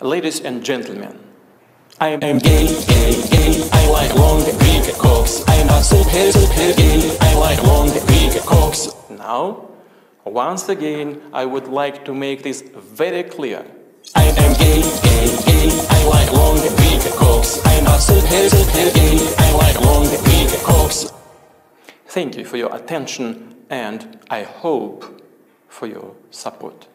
Ladies and gentlemen, I am gay, gay, gay. I like long big cocks. I'm a super, super gay. I like long big cocks. Now, once again, I would like to make this very clear. I am gay, gay, gay. I like long big cocks. I'm a super, super gay. I like long big cocks. Thank you for your attention and I hope for your support.